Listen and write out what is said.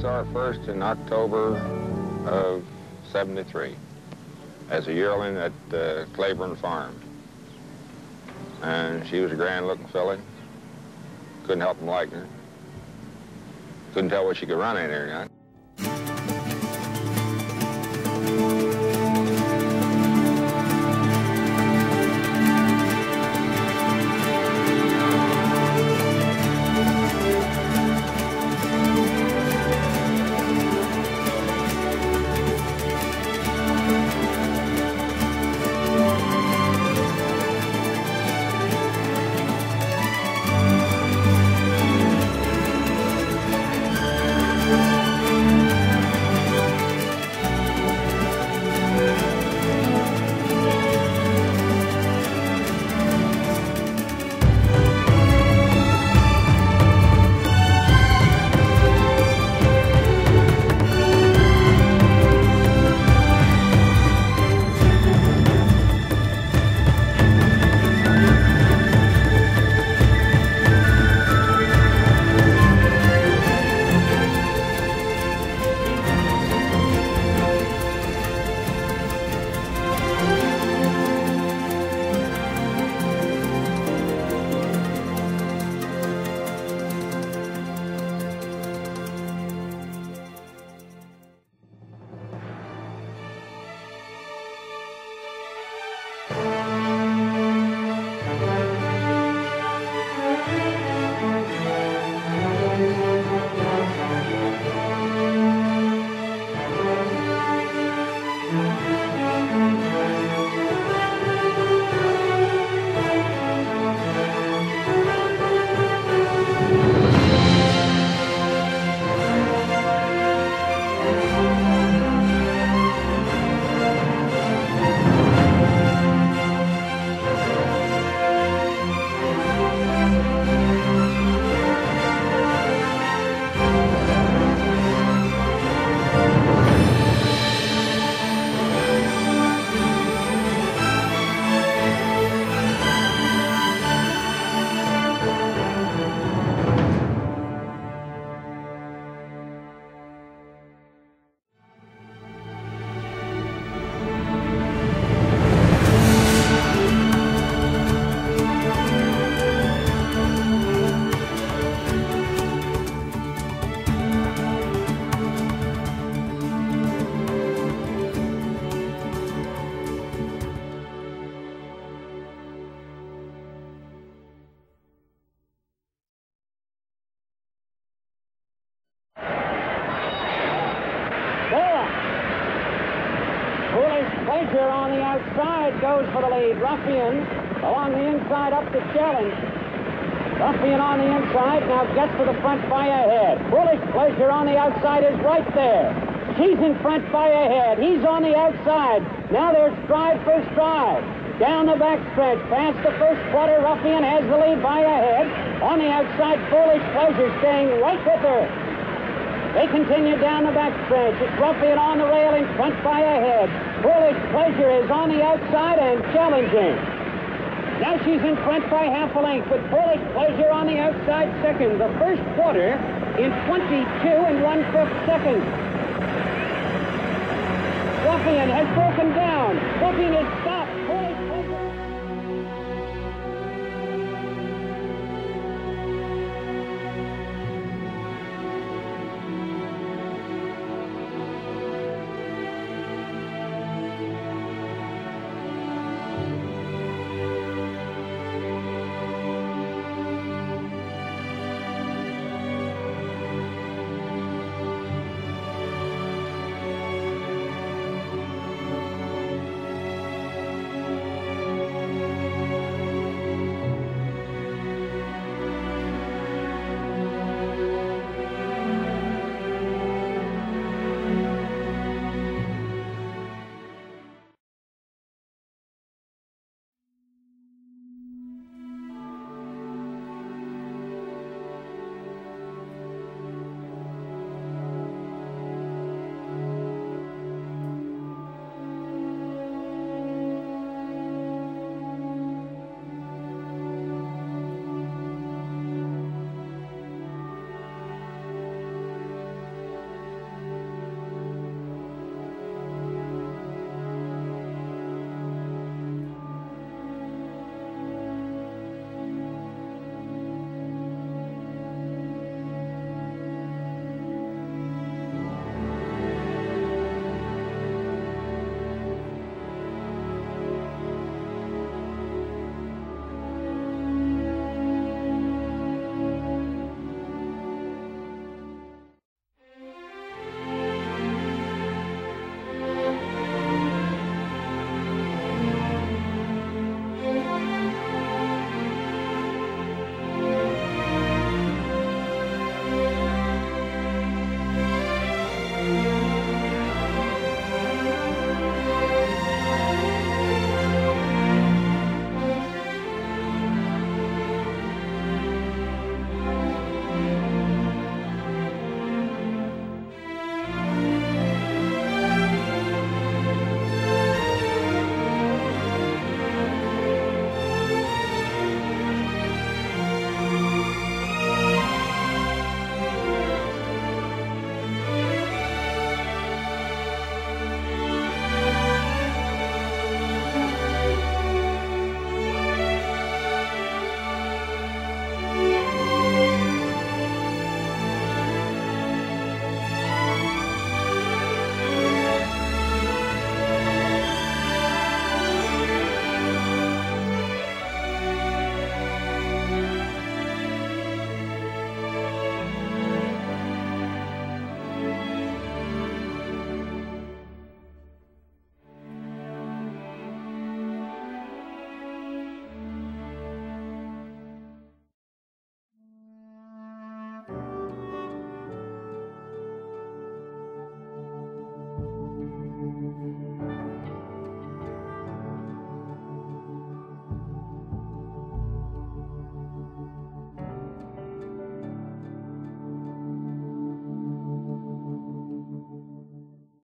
saw her first in October of 73 as a yearling at uh, Claiborne Farm. And she was a grand-looking filly. Couldn't help from liking her. Couldn't tell what she could run in or not. Pleasure on the outside goes for the lead. Ruffian along the inside up to challenge. Ruffian on the inside now gets to the front by a head. Foolish Pleasure on the outside is right there. She's in front by a head. He's on the outside. Now there's stride for stride. Down the back stretch, past the first quarter, Ruffian has the lead by a head. On the outside, Foolish Pleasure staying right with her. They continue down the back stretch. It's Ruffian on the rail in front by a head. Foolish Pleasure is on the outside and challenging. Now she's in front by half a length with Foolish Pleasure on the outside second. The first quarter in 22 and one-fifth seconds. Ruffian has broken down. Ruffian is stopped.